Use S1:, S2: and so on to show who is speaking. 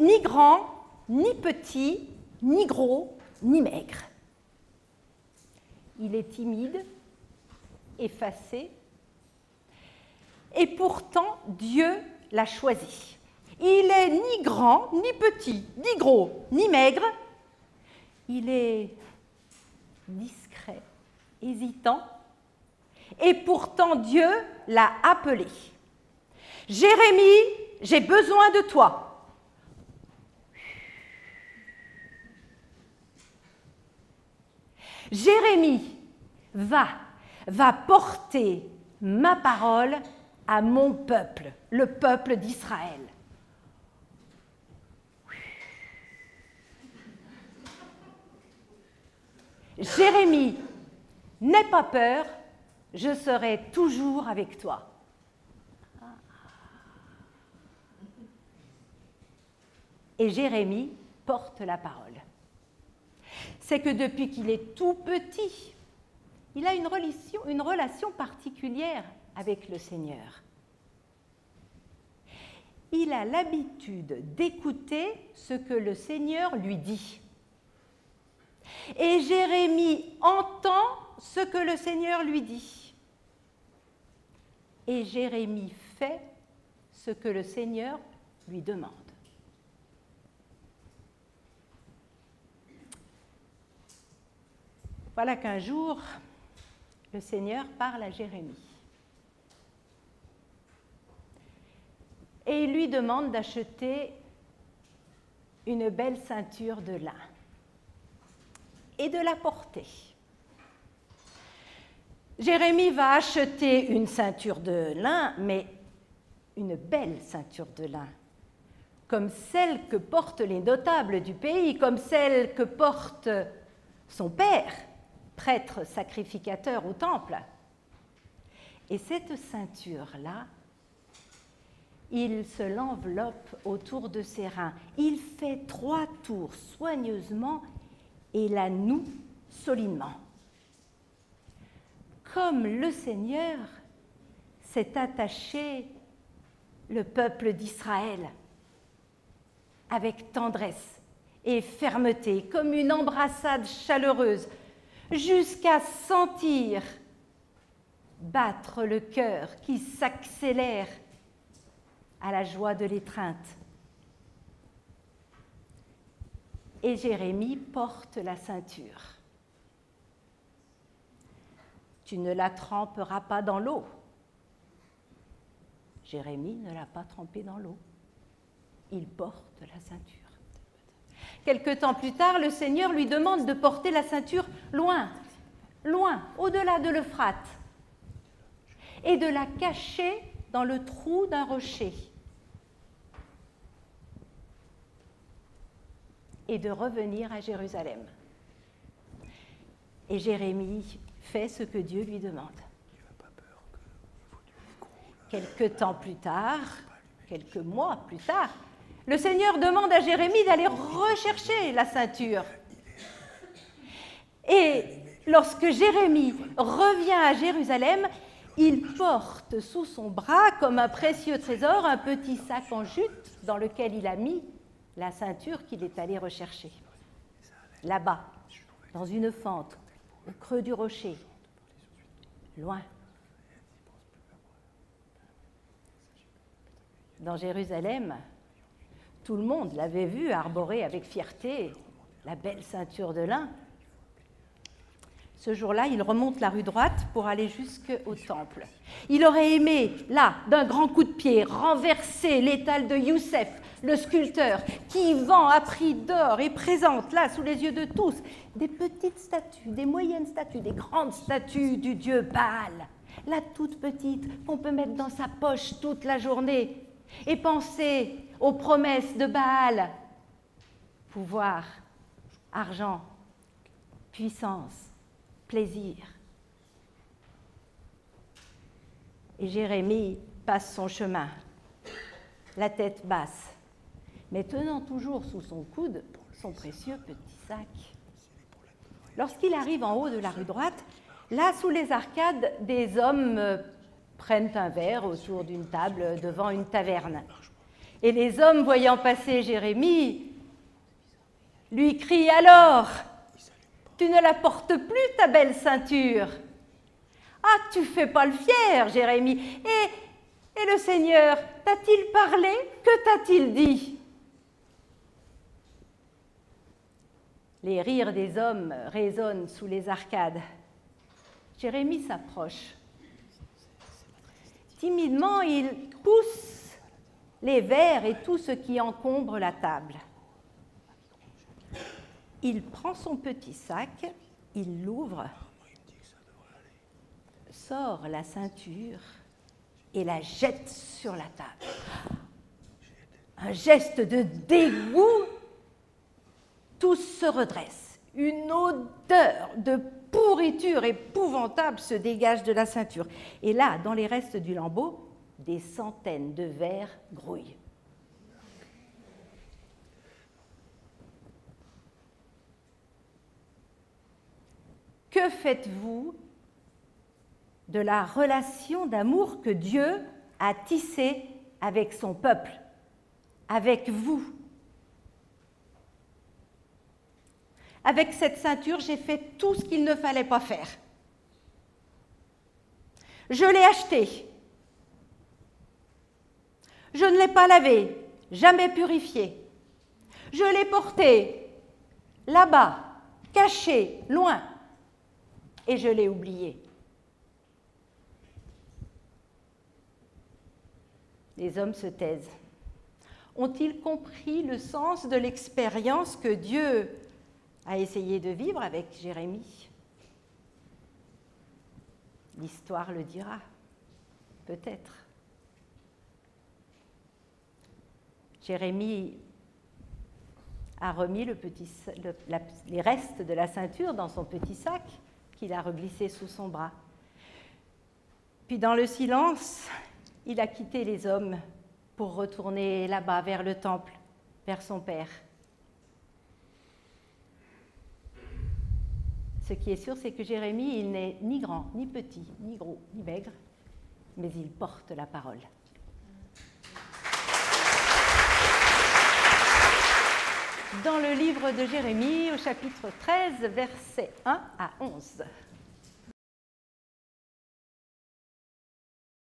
S1: ni grand, ni petit, ni gros, ni maigre. Il est timide, effacé, et pourtant Dieu l'a choisi. Il est ni grand, ni petit, ni gros, ni maigre. Il est discret, hésitant, et pourtant Dieu l'a appelé. Jérémie, j'ai besoin de toi. Jérémie, va, va porter ma parole à mon peuple, le peuple d'Israël. Jérémie, n'aie pas peur, je serai toujours avec toi. Et Jérémie porte la parole. C'est que depuis qu'il est tout petit, il a une relation, particulière avec le Seigneur. Il a l'habitude d'écouter ce que le Seigneur lui dit. Et Jérémie entend ce que le Seigneur lui dit. Et Jérémie fait ce que le Seigneur lui demande. Voilà qu'un jour, le Seigneur parle à Jérémie. Et il lui demande d'acheter une belle ceinture de lin et de la porter. Jérémie va acheter une ceinture de lin, mais une belle ceinture de lin, comme celle que portent les notables du pays, comme celle que porte son père prêtre sacrificateur au temple. Et cette ceinture-là, il se l'enveloppe autour de ses reins. Il fait trois tours soigneusement et la noue solidement. Comme le Seigneur s'est attaché le peuple d'Israël avec tendresse et fermeté, comme une embrassade chaleureuse jusqu'à sentir battre le cœur qui s'accélère à la joie de l'étreinte. Et Jérémie porte la ceinture. Tu ne la tremperas pas dans l'eau. Jérémie ne l'a pas trempée dans l'eau. Il porte la ceinture. Quelque temps plus tard, le Seigneur lui demande de porter la ceinture loin, loin, au-delà de l'Euphrate, et de la cacher dans le trou d'un rocher. Et de revenir à Jérusalem. Et Jérémie fait ce que Dieu lui demande. Quelque temps plus tard, quelques mois plus tard, le Seigneur demande à Jérémie d'aller rechercher la ceinture. Et lorsque Jérémie revient à Jérusalem, il porte sous son bras, comme un précieux trésor, un petit sac en jute dans lequel il a mis la ceinture qu'il est allé rechercher. Là-bas, dans une fente, au creux du rocher, loin. Dans Jérusalem, tout le monde l'avait vu arborer avec fierté la belle ceinture de lin. Ce jour-là, il remonte la rue droite pour aller jusqu'au temple. Il aurait aimé, là, d'un grand coup de pied, renverser l'étal de Youssef, le sculpteur, qui vend à prix d'or et présente, là, sous les yeux de tous, des petites statues, des moyennes statues, des grandes statues du dieu Baal. La toute petite qu'on peut mettre dans sa poche toute la journée et penser aux promesses de Baal. Pouvoir, argent, puissance, plaisir. Et Jérémie passe son chemin, la tête basse, mais tenant toujours sous son coude son précieux petit sac. Lorsqu'il arrive en haut de la rue droite, là, sous les arcades, des hommes euh, prennent un verre autour d'une table devant une taverne. Et les hommes, voyant passer Jérémie, lui crient alors Tu ne la portes plus, ta belle ceinture Ah, tu fais pas le fier, Jérémie. Et, et le Seigneur, t'a-t-il parlé? Que t'a-t-il dit? Les rires des hommes résonnent sous les arcades. Jérémie s'approche. Timidement, il pousse les verres et tout ce qui encombre la table. Il prend son petit sac, il l'ouvre, sort la ceinture et la jette sur la table. Un geste de dégoût tous se redressent. Une odeur de pourriture épouvantable se dégage de la ceinture. Et là, dans les restes du lambeau, des centaines de vers grouillent. Que faites-vous de la relation d'amour que Dieu a tissée avec son peuple, avec vous? Avec cette ceinture, j'ai fait tout ce qu'il ne fallait pas faire. Je l'ai achetée. Je ne l'ai pas lavée, jamais purifiée. Je l'ai portée là-bas, cachée, loin, et je l'ai oubliée. Les hommes se taisent. Ont-ils compris le sens de l'expérience que Dieu a essayé de vivre avec Jérémie? L'histoire le dira, peut-être. Jérémie a remis les restes de la ceinture dans son petit sac qu'il a reglissé sous son bras. Puis dans le silence, il a quitté les hommes pour retourner là-bas vers le temple, vers son Père. Ce qui est sûr, c'est que Jérémie, il n'est ni grand, ni petit, ni gros, ni maigre, mais il porte la parole. Dans le livre de Jérémie, au chapitre 13, versets 1 à 11.